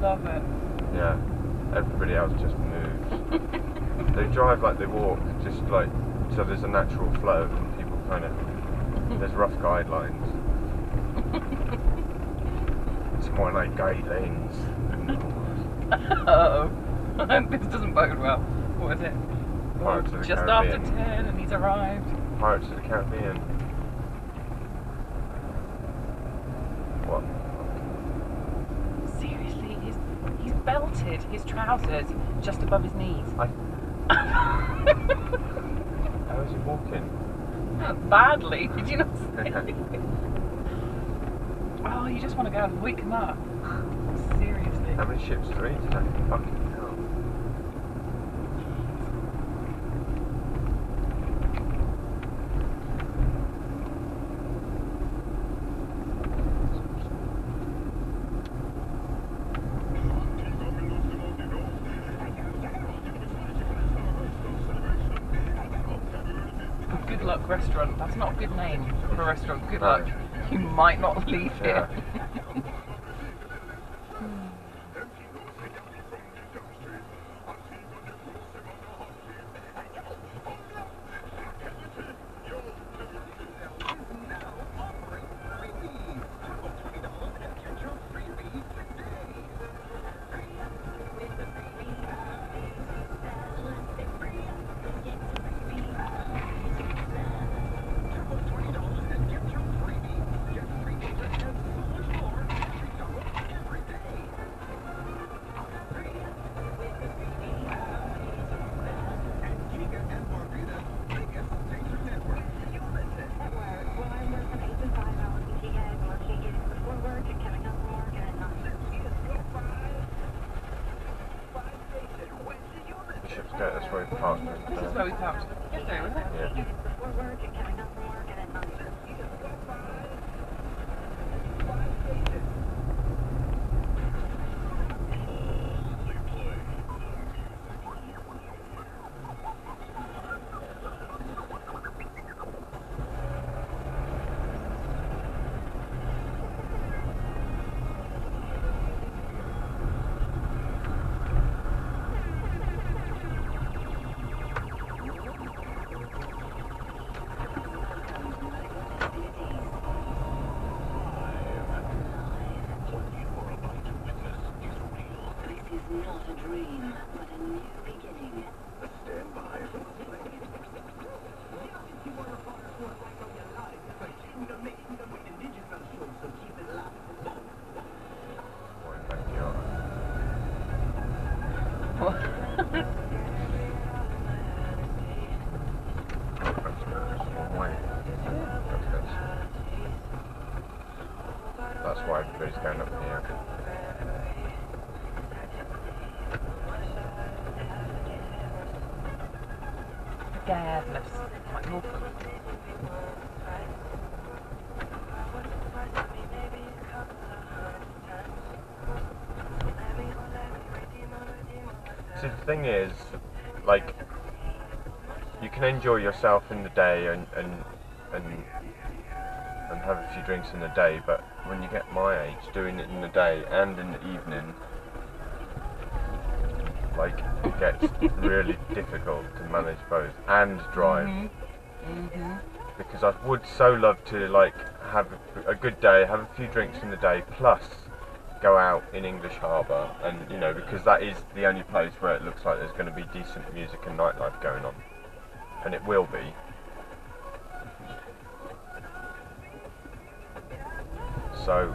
love it. Yeah. Everybody else just moves. they drive like they walk, just like so there's a natural flow and people kind of there's rough guidelines. it's more like guide lanes. oh, this doesn't bode well. What is it? Pirates of the Just after ten, and he's arrived. Pirates of the Caribbean. What? Seriously, he's he's belted his trousers just above his knees. I. How is he walking? Badly. Did you not see? oh, you just want to go and wake him up. Seriously. How many ships do we eat today? Good luck restaurant. That's not a good name for a restaurant. Good No. luck. You might not leave here. Go this way past me. This is where we parked yesterday, wasn't it? Yeah. Not a dream, but a new beginning. Stand by for the flame. Boy. That's the wrong way. That's this. That's why Gadless. Like See, the thing is, like, you can enjoy yourself in the day and and and and have a few drinks in the day, but when you get my age, doing it in the day and in the evening, like, it gets really difficult to manage both and drive. Mm-hmm. Because I would so love to like have a, a good day, have a few drinks in the day, plus go out in English Harbour, and you know because that is the only place where it looks like there's going to be decent music and nightlife going on, and it will be. So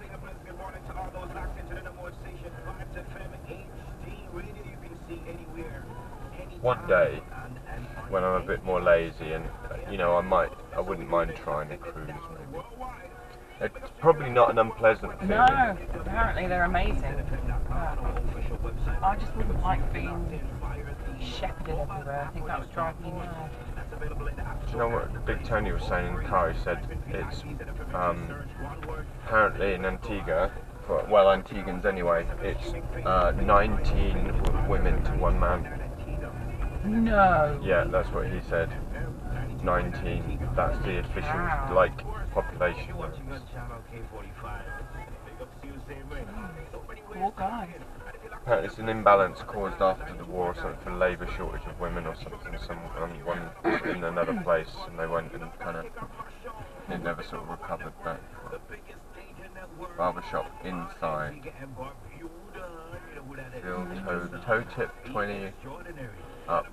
One day, and- and on when I'm a bit more lazy and you know I might I wouldn't mind trying a cruise maybe. It's probably not an unpleasant feeling. No, apparently they're amazing. But I just wouldn't like being shepherded everywhere. I think that would drive me mad. Do you know what Big Tony was saying in the car? He said it's um, apparently in Antigua, for, well, Antiguans anyway, it's uh, 19 women to one man. No. Yeah, that's what he said. 19. That's the official like population. Poor guy. Apparently, it's an imbalance caused after the war or something for labour shortage of women or something. Some um, one in another place, and they went and kind of it never sort of recovered back. Barbershop inside. Steel toe, toe tip 20 up.